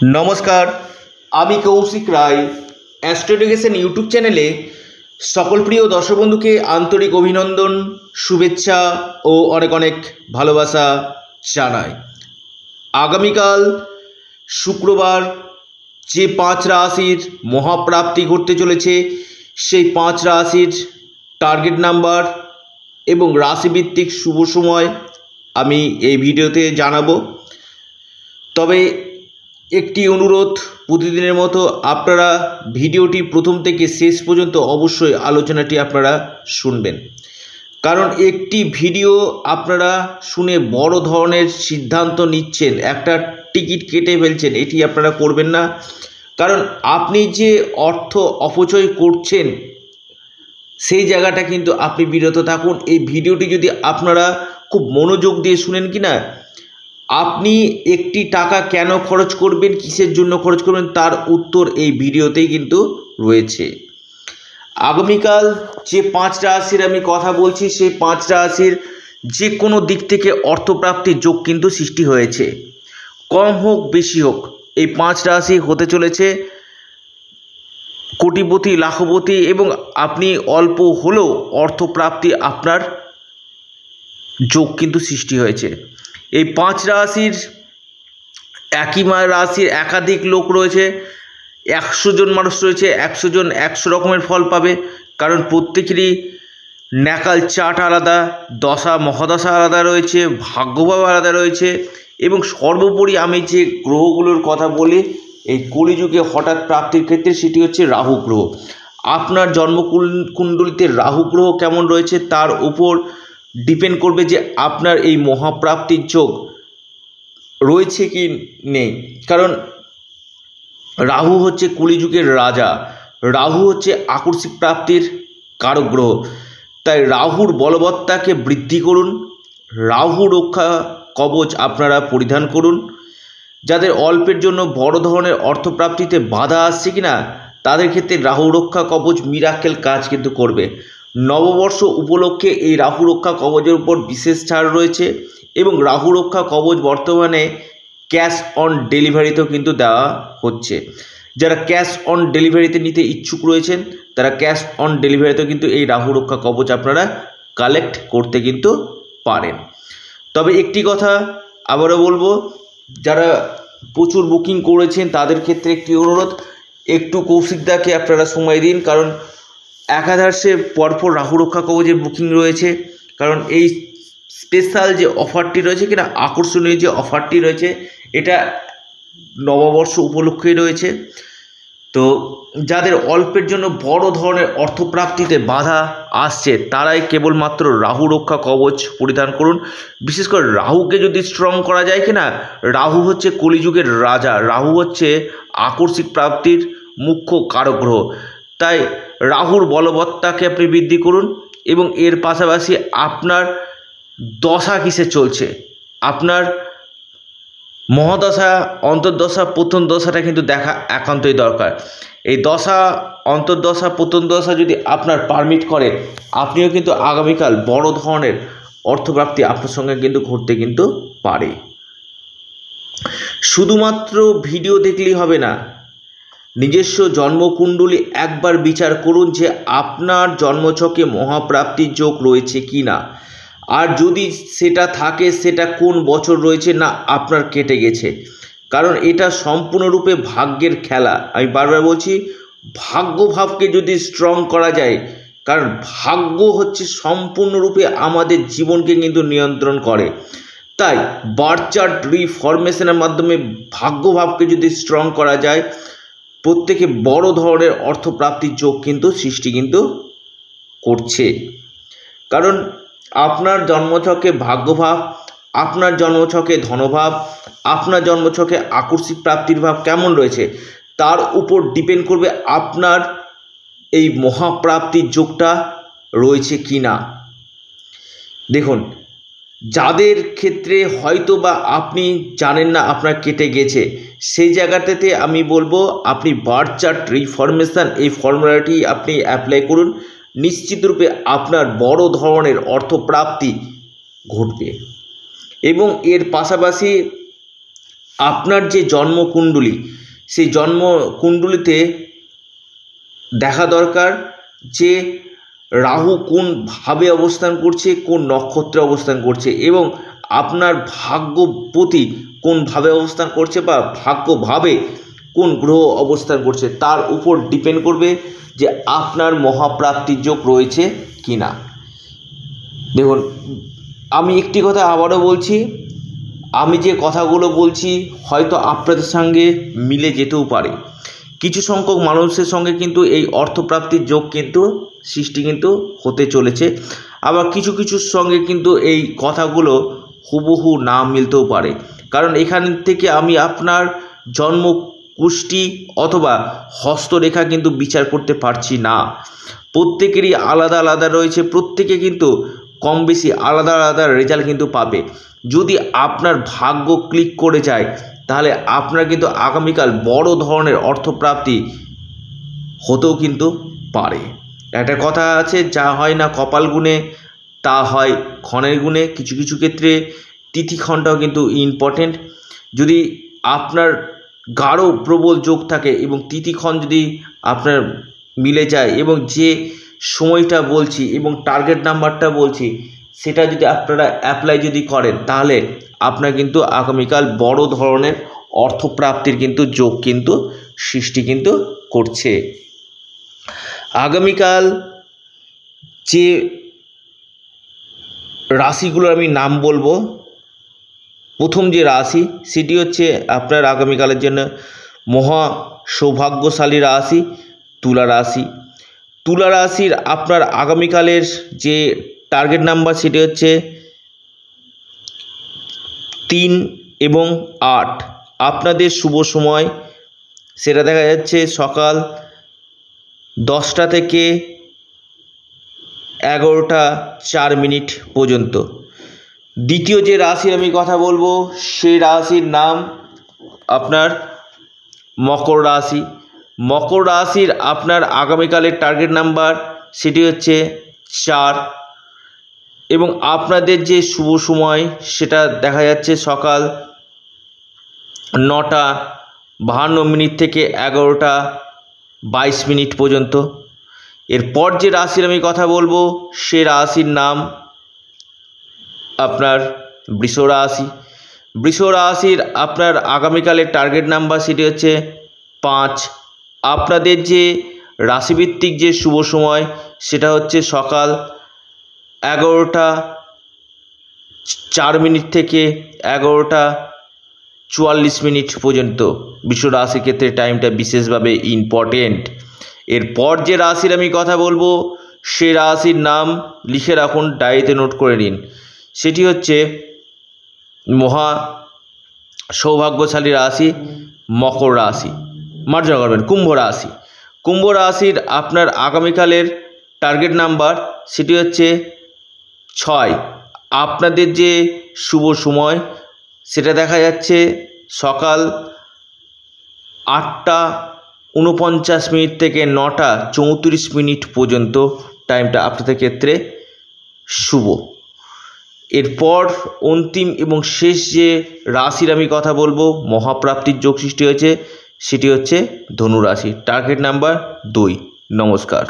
নমস্কার, আমি কৌশিক রায় অ্যাস্ট্রোডিকেশন ইউটিউব চ্যানেলে সকল প্রিয় দর্শক বন্ধুকে আন্তরিক অভিনন্দন, শুভেচ্ছা ও অনেক অনেক ভালোবাসা জানাই। আগামীকাল শুক্রবার যে পাঁচ রাশির মহাপ্রাপ্তি ঘটতে চলেছে, সেই পাঁচ রাশির টার্গেট নাম্বার এবং রাশিভিত্তিক শুভ সময় আমি এই ভিডিওতে জানাব। তবে একটি অনুরোধ, প্রতিদিনের মতো আপনারা ভিডিওটি প্রথম থেকে শেষ পর্যন্ত অবশ্যই আলোচনাটি আপনারা শুনবেন। কারণ একটি ভিডিও আপনারা শুনে বড় ধরনের সিদ্ধান্ত নিচ্ছেন, একটা টিকিট কেটে ফেলছেন, এটি আপনারা করবেন না। কারণ আপনি যে অর্থ অপচয় করছেন, সেই জায়গাটা কিন্তু আপনি বিরত থাকুন। এই ভিডিওটি যদি আপনারা খুব মনোযোগ দিয়ে শুনেন কি না আপনি একটি টাকা কেন খরচ করবেন, কিসের জন্য খরচ করবেন, তার উত্তর এই ভিডিওতেই কিন্তু রয়েছে। আগামীকাল যে পাঁচটা রাশির আমি কথা বলছি, সেই পাঁচটা রাশির যে কোনো দিক থেকে অর্থপ্রাপ্তির যোগ কিন্তু সৃষ্টি হয়েছে। কম হোক, বেশি হোক, এই পাঁচ রাশি হতে চলেছে। কোটিপতি, লাখপতি এবং আপনি অল্প হলেও অর্থপ্রাপ্তি আপনার যোগ কিন্তু সৃষ্টি হয়েছে। এই পাঁচ রাশির একই রাশির একাধিক লোক রয়েছে। একশো জন মানুষ রয়েছে, একশো জন একশো রকমের ফল পাবে। কারণ প্রত্যেকেরই ন্যাকাল চাট আলাদা, দশা মহাদশা আলাদা রয়েছে, ভাগ্যভাব আলাদা রয়েছে। এবং সর্বোপরি আমি যে গ্রহগুলোর কথা বলি, এই কলিযুগে হঠাৎ প্রাপ্তির ক্ষেত্রে সেটি হচ্ছে রাহু গ্রহ। আপনার জন্মকুণ্ডলিতে রাহু গ্রহ কেমন রয়েছে, তার উপর ডিপেন্ড করবে যে আপনার এই মহাপ্রাপ্তির যোগ রয়েছে কি নেই। কারণ রাহু হচ্ছে কলিযুগের রাজা। রাহু হচ্ছে আকস্মিক প্রাপ্তির কারক গ্রহ তাই রাহুর বলবত্তাকে বৃদ্ধি করুন। রাহু রক্ষা কবচ আপনারা পরিধান করুন। যাদের অল্পের জন্য বড় ধরনের অর্থপ্রাপ্তিতে বাধা আসছে কিনা, তাদের ক্ষেত্রে রাহু রক্ষা কবচ মিরাক্কেল কাজ কিন্তু করবে। নববর্ষ উপলক্ষে এই রাহু রক্ষা কবচের উপর বিশেষ ছাড় রয়েছে এবং রাহু রক্ষা কবচ বর্তমানে ক্যাশ অন ডেলিভারিতেও কিন্তু দেওয়া হচ্ছে। যারা ক্যাশ অন ডেলিভারিতে নিতে ইচ্ছুক রয়েছেন, তারা ক্যাশ অন ডেলিভারিতেও কিন্তু এই রাহু রক্ষা কবচ আপনারা কালেক্ট করতে কিন্তু পারেন। তবে একটি কথা আবারও বলব, যারা প্রচুর বুকিং করেছেন তাদের ক্ষেত্রে একটি অনুরোধ, একটু কৌশিকদাকে আপনারা সময় দিন, কারণ একাধারে পরপর রাহু রক্ষা কবচের বুকিং রয়েছে। কারণ এই স্পেশাল যে অফারটি রয়েছে কিনা, আকর্ষণীয় যে অফারটি রয়েছে, এটা নববর্ষ উপলক্ষেই রয়েছে। তো যাদের অল্পের জন্য বড় ধরনের অর্থপ্রাপ্তিতে বাধা আসছে, তারাই কেবলমাত্র রাহু রক্ষা কবচ পরিধান করুন। বিশেষ করে রাহুকে যদি স্ট্রং করা যায় কিনা, রাহু হচ্ছে কলিযুগের রাজা। রাহু হচ্ছে আকস্মিক প্রাপ্তির মুখ্য কারক গ্রহ। তাই রাহুর বলবত্তাকে আপনি বৃদ্ধি করুন এবং এর পাশাপাশি আপনার দশা কিসে চলছে? আপনার মহাদশা, অন্তর্দশা, প্রথম দশাটা কিন্তু দেখা একান্তই দরকার। এই দশা, অন্তর্দশা, প্রথম দশা যদি আপনার পারমিট করে, আপনিও কিন্তু আগামীকাল বড় ধরনের অর্থপ্রাপ্তি আপনার সঙ্গে কিন্তু ঘটতে কিন্তু পারে। শুধুমাত্র ভিডিও দেখলেই হবে না নিজস্ব জন্মকুণ্ডলী একবার বিচার করুন যে আপনার জন্মছকে মহাপ্রাপ্তির যোগ রয়েছে কি না। আর যদি সেটা থাকে, সেটা কোন বছর রয়েছে না আপনার কেটে গেছে। কারণ এটা সম্পূর্ণরূপে ভাগ্যের খেলা। আমি বারবার বলছি, ভাগ্যভাবকে যদি স্ট্রং করা যায়, কারণ ভাগ্য হচ্ছে সম্পূর্ণরূপে আমাদের জীবনকে কিন্তু নিয়ন্ত্রণ করে। তাই বার্চার্ট রিফরমেশনের মাধ্যমে ভাগ্যভাবকে যদি স্ট্রং করা যায় প্রত্যেকে বড় ধরনের অর্থপ্রাপ্তির যোগ কিন্তু সৃষ্টি কিন্তু করছে। কারণ আপনার জন্মছকে ভাগ্যভাব, আপনার জন্মছকে ধনভাব, আপনার জন্মছকে আকস্মিক প্রাপ্তির ভাব কেমন রয়েছে, তার উপর ডিপেন্ড করবে আপনার এই মহাপ্রাপ্তির যোগটা রয়েছে কি না দেখুন, যাদের ক্ষেত্রে হয়তো বা আপনি জানেন না আপনার কেটে গেছে সেই জায়গাটাতে আমি বলব, আপনি বার্থ চার্ট রিফরমেশান এই ফর্মুলাটি আপনি অ্যাপ্লাই করুন। নিশ্চিতরূপে আপনার বড় ধরনের অর্থপ্রাপ্তি ঘটবে। এবং এর পাশাপাশি আপনার যে জন্মকুণ্ডলী, সেই জন্মকুণ্ডলিতে দেখা দরকার যে রাহু কোন ভাবে অবস্থান করছে, কোন নক্ষত্রে অবস্থান করছে এবং আপনার ভাগ্যপতি কোন ভাবে অবস্থান করছে বা ভাগ্যভাবে কোন গ্রহ অবস্থান করছে তার উপর ডিপেন্ড করবে যে আপনার মহাপ্রাপ্তির যোগ রয়েছে কি না দেখুন, আমি একটি কথা আবারও বলছি, আমি যে কথাগুলো বলছি হয়তো আপনাদের সঙ্গে মিলে যেতেও পারে। কিছু সংখ্যক মানুষের সঙ্গে কিন্তু এই অর্থপ্রাপ্তির যোগ কিন্তু সৃষ্টি কিন্তু হতে চলেছে। আবার কিছু কিছুর সঙ্গে কিন্তু এই কথাগুলো হুবহু না মিলতেও পারে। কারণ এখান থেকে আমি আপনার জন্ম, কুষ্টি অথবা হস্তরেখা কিন্তু বিচার করতে পারছি না। প্রত্যেকেরই আলাদা আলাদা রয়েছে, প্রত্যেকে কিন্তু কম বেশি আলাদা আলাদা রেজাল্ট কিন্তু পাবে। যদি আপনার ভাগ্য ক্লিক করে যায়, তাহলে আপনার কিন্তু আগামীকাল বড় ধরনের অর্থপ্রাপ্তি হতেও কিন্তু পারে। একটা কথা আছে, যা হয় না কপাল গুণে, তা হয় ক্ষণের গুণে। কিছু কিছু ক্ষেত্রে তিথিক্ষণটাও কিন্তু ইম্পর্টেন্ট যদি আপনার গাঢ় প্রবল যোগ থাকে এবং তিথিক্ষণ যদি আপনার মিলে যায় এবং যে সময়টা বলছি এবং টার্গেট নাম্বারটা বলছি, সেটা যদি আপনারা অ্যাপ্লাই যদি করেন, তাহলে আপনার কিন্তু আগামীকাল বড় ধরনের অর্থপ্রাপ্তির কিন্তু যোগ কিন্তু সৃষ্টি কিন্তু করছে। আগামীকাল যে রাশিগুলোর আমি নাম বলব প্রথম যে রাশি, সেটি হচ্ছে আপনার আগামীকালের জন্য মহা সৌভাগ্যশালী রাশি, তুলা রাশি। তুলা রাশির আপনার আগামীকালের যে টার্গেট নাম্বার সেটি হচ্ছে তিন এবং আট। আপনাদের শুভ সময়, সেটা দেখা যাচ্ছে সকাল দশটা থেকে এগারোটা চার মিনিট পর্যন্ত। দ্বিতীয় যে রাশির আমি কথা বলব, সেই রাশির নাম আপনার মকর রাশি। মকর রাশির আপনার আগামীকালের টার্গেট নাম্বার সেটি হচ্ছে চার এবং আপনাদের যে শুভ সময় সেটা দেখা যাচ্ছে সকাল নটা বাহান্ন মিনিট থেকে এগারোটা বাইশ মিনিট পর্যন্ত। এরপর যে রাশির আমি কথা বলব সে রাশির নাম আপনার বৃষ রাশি। বৃষ রাশির আপনার আগামীকালের টার্গেট নাম্বার সেটি হচ্ছে পাঁচ। আপনাদের যে রাশিভিত্তিক যে শুভ সময়, সেটা হচ্ছে সকাল এগারোটা চার মিনিট থেকে এগারোটা চুয়াল্লিশ মিনিট পর্যন্ত বিশ্ব রাশির ক্ষেত্রে টাইমটা বিশেষভাবে ইম্পর্টেন্ট এরপর যে রাশির আমি কথা বলব, সে রাশির নাম লিখে রাখুন ডায়েরিতে নোট করে নিন। সেটি হচ্ছে মহা সৌভাগ্যশালী রাশি, মকর রাশি। মার্জনা করবেন কুম্ভ রাশি। কুম্ভ রাশির আপনার আগামীকালের টার্গেট নাম্বার সেটি হচ্ছে ছয়। আপনাদের যে শুভ সময়, সেটা দেখা যাচ্ছে সকাল আটটা উনপঞ্চাশ মিনিট থেকে নটা চৌত্রিশ মিনিট পর্যন্ত। টাইমটা আপনাদের ক্ষেত্রে শুভ। এরপর অন্তিম এবং শেষ যে রাশির আমি কথা বলব, মহাপ্রাপ্তির যোগ সৃষ্টি হয়েছে, সেটি হচ্ছে ধনুরাশি। টার্গেট নাম্বার দুই। নমস্কার।